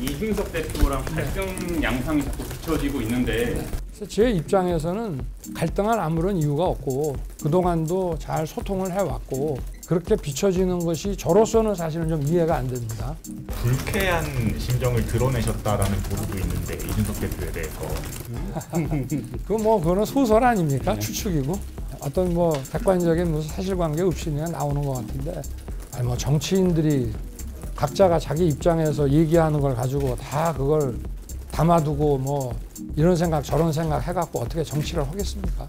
이준석 대표랑 갈등 양상이 자꾸 비춰지고 있는데 그래서 제 입장에서는 갈등할 아무런 이유가 없고 그동안도 잘 소통을 해왔고 그렇게 비춰지는 것이 저로서는 사실은 좀 이해가 안 됩니다. 불쾌한 심정을 드러내셨다라는 보도도 있는데 이준석 대표에 대해서. 그뭐 그거는 소설 아닙니까? 추측이고. 어떤 뭐 객관적인 무슨 사실관계 없이 그냥 나오는 것 같은데. 아니 뭐 정치인들이 각자가 자기 입장에서 얘기하는 걸 가지고 다 그걸 담아두고 뭐 이런 생각 저런 생각 해갖고 어떻게 정치를 하겠습니까?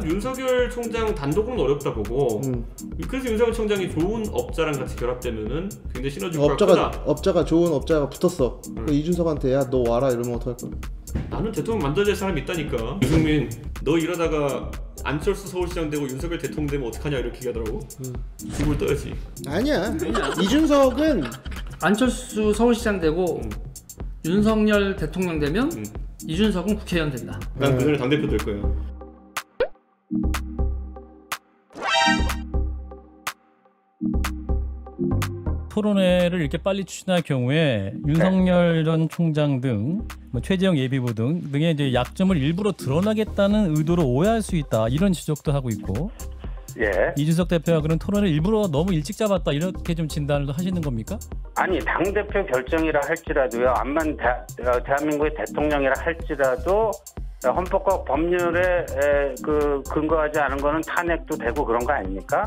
난 윤석열 총장 단독은 어렵다 보고 음. 그래서 윤석열 총장이 좋은 업자랑 같이 결합되면은 굉장히 시너지가 업자가 크다. 업자가 좋은 업자가 붙었어. 음. 그 이준석한테 야 너 와라 이러면 어떡할 거야? 나는 대통령 만들어야 될 사람이 있다니까. 유승민 너 이러다가 안철수 서울시장 되고 윤석열 대통령 되면 어떡하냐 이렇게 얘기하더라고. 죽을 떠야지. 아니야. 이준석은 안철수 서울시장 되고 음. 윤석열 대통령 되면 음. 이준석은 국회의원 된다. 난 네. 그 전에 당대표 될 거야. 토론회를 이렇게 빨리 추진할 경우에 윤석열 전 총장 등 뭐 최재형 예비부 등 등의 이제 약점을 일부러 드러나겠다는 의도로 오해할 수 있다 이런 지적도 하고 있고 예. 이준석 대표가 그런 토론을 일부러 너무 일찍 잡았다 이렇게 좀 진단을 하시는 겁니까? 아니 당 대표 결정이라 할지라도요. 암만 대, 어, 대한민국의 대통령이라 할지라도 헌법과 법률에 에, 그 근거하지 않은 거는 탄핵도 되고 그런 거 아닙니까?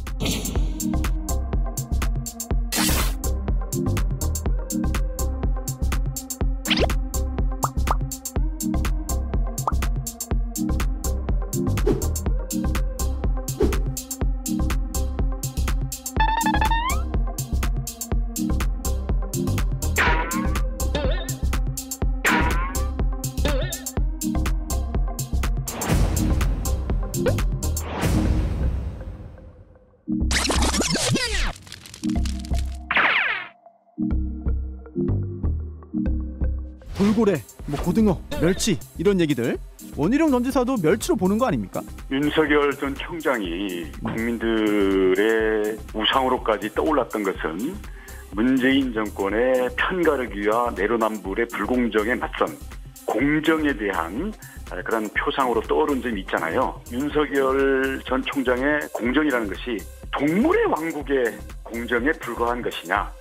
돌고래, 뭐 고등어, 멸치 이런 얘기들 원희룡 전 지사도 멸치로 보는 거 아닙니까? 윤석열 전 총장이 국민들의 우상으로까지 떠올랐던 것은 문재인 정권의 편가르기 위와 내로남불의 불공정에 맞선 공정에 대한 그런 표상으로 떠오른 점이 있잖아요. 윤석열 전 총장의 공정이라는 것이 동물의 왕국의 공정에 불과한 것이냐